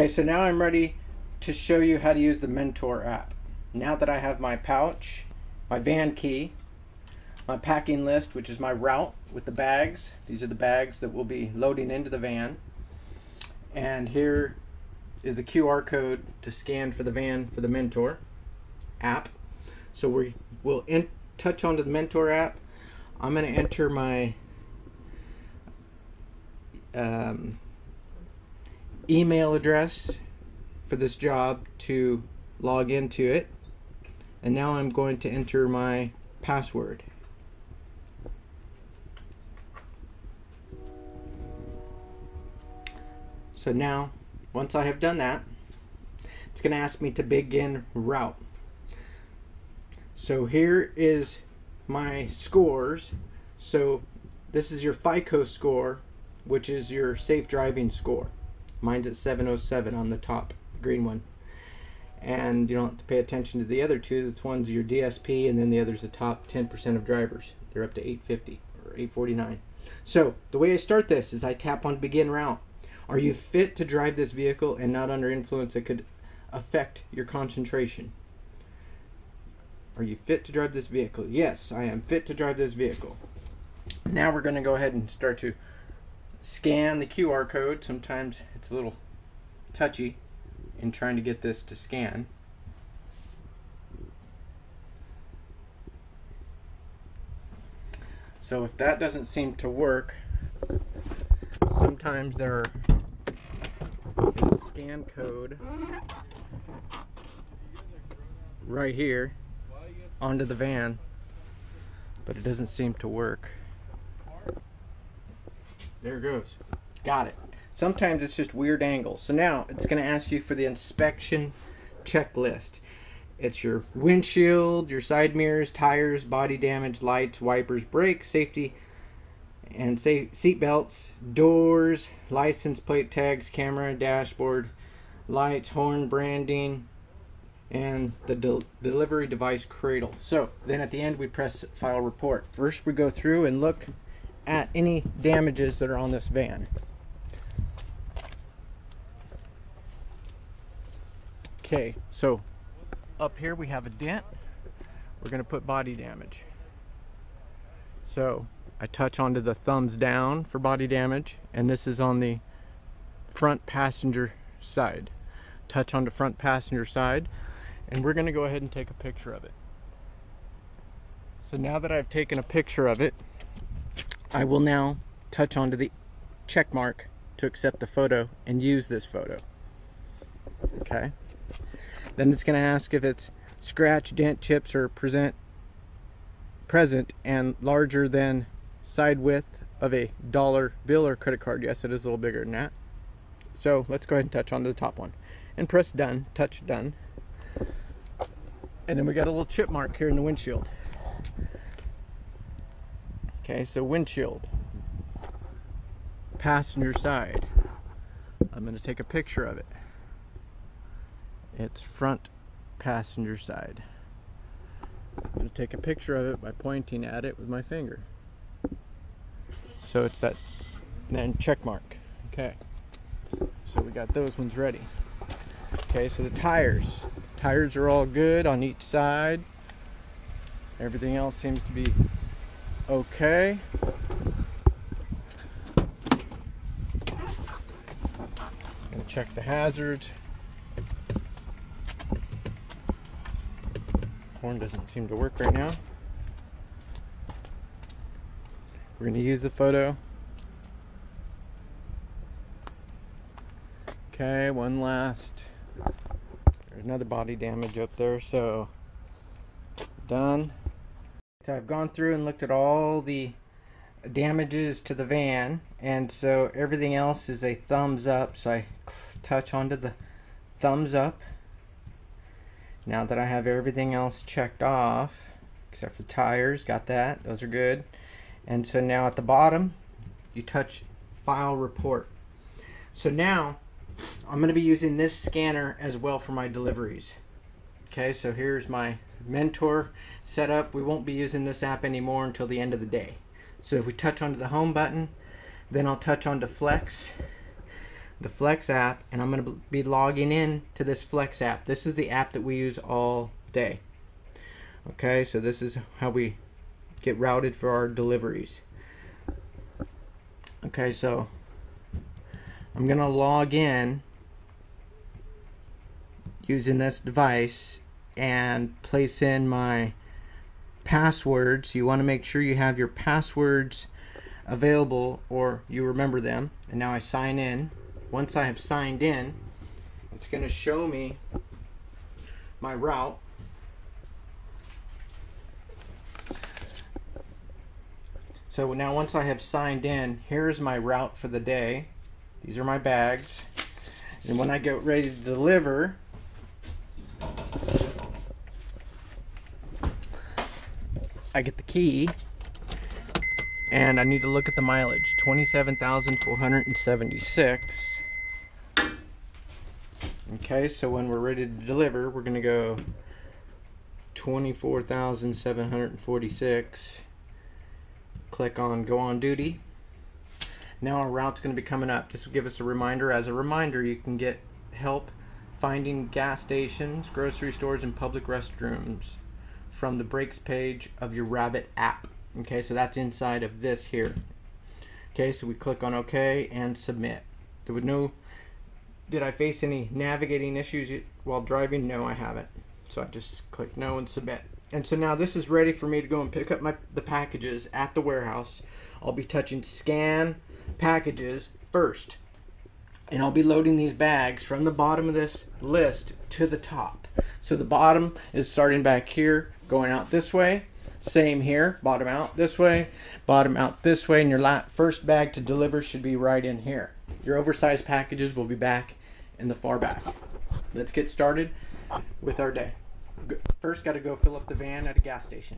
Okay, so now I'm ready to show you how to use the Mentor app. Now that I have my pouch, my van key, my packing list, which is my route with the bags. These are the bags that we'll be loading into the van. And here is the QR code to scan for the van for the Mentor app. So we will touch onto the Mentor app. I'm going to enter my um, email address for this job to log into it. And now I'm going to enter my password. So now, once I have done that, it's going to ask me to begin route. So here is my scores. So this is your FICO score, which is your safe driving score. Mine's at 707 on the top green one. And you don't have to pay attention to the other two. This one's your DSP, and then the other's the top 10% of drivers. They're up to 850 or 849. So the way I start this is I tap on begin route. Are you fit to drive this vehicle and not under influence that could affect your concentration? Are you fit to drive this vehicle? Yes, I am fit to drive this vehicle. Now we're going to go ahead and start to scan the QR code. Sometimes it's a little touchy in trying to get this to scan. So if that doesn't seem to work, sometimes there is a scan code right here onto the van, but it doesn't seem to work. There it goes. Got it. Sometimes it's just weird angles. So now it's going to ask you for the inspection checklist. It's your windshield, your side mirrors, tires, body damage, lights, wipers, brakes, safety, and seat belts, doors, license plate tags, camera, dashboard, lights, horn, branding, and the de delivery device cradle. So then at the end we press file report. First we go through and look at any damages that are on this van. Okay, so up here we have a dent. We're going to put body damage. So I touch onto the thumbs down for body damage, and this is on the front passenger side. Touch on the front passenger side, and we're going to go ahead and take a picture of it. So now that I've taken a picture of it, I will now touch onto the check mark to accept the photo and use this photo. Okay. Then it's going to ask if it's scratch, dent, chips, or present present and larger than side width of a dollar bill or credit card. Yes, it is a little bigger than that. So let's go ahead and touch onto the top one and press done, touch done. And then we got a little chip mark here in the windshield. Okay, so windshield, passenger side. I'm going to take a picture of it. It's front passenger side. I'm going to take a picture of it by pointing at it with my finger. So it's that then check mark. Okay. So we got those ones ready. Okay, so the tires. Tires are all good on each side. Everything else seems to be okay. Check the hazard. Horn doesn't seem to work right now. We're gonna use the photo. Okay, one last. There's another body damage up there, so done. So I've gone through and looked at all the damages to the van and so everything else is a thumbs up. So I touch onto the thumbs up. Now that I have everything else checked off except for the tires got that. Those are good. And so now at the bottom you touch file report. So now I'm going to be using this scanner as well for my deliveries okay so here's my mentor setup. We won't be using this app anymore until the end of the day. So if we touch onto the home button, then I'll touch onto Flex. the Flex app and I'm going to be logging in to this Flex app. This is the app that we use all day. Okay, so this is how we get routed for our deliveries. Okay, so I'm going to log in using this device and place in my passwords. You want to make sure you have your passwords available or you remember them. And now I sign in. Once I have signed in, it's going to show me my route. So now once I have signed in, here's my route for the day. These are my bags. And when I get ready to deliver, I get the key. And I need to look at the mileage. 27,476 okay so when we're ready to deliver we're gonna go 24,746 click on go on duty. Now our route's to be coming up. This will give us a reminder. As a reminder you can get help finding gas stations grocery stores and public restrooms from the breaks page of your Rabbit app. Okay, so that's inside of this here. Okay, so we click on OK and submit. There was no, did I face any navigating issues while driving? No, I haven't. So I just click no and submit. And so now this is ready for me to go and pick up my the packages at the warehouse. I'll be touching scan packages first. And I'll be loading these bags from the bottom of this list to the top. So the bottom is starting back here going out this way. Same here, bottom out this way, bottom out this way, and your first bag to deliver should be right in here. Your oversized packages will be back in the far back. Let's get started with our day. First, got to go fill up the van at a gas station.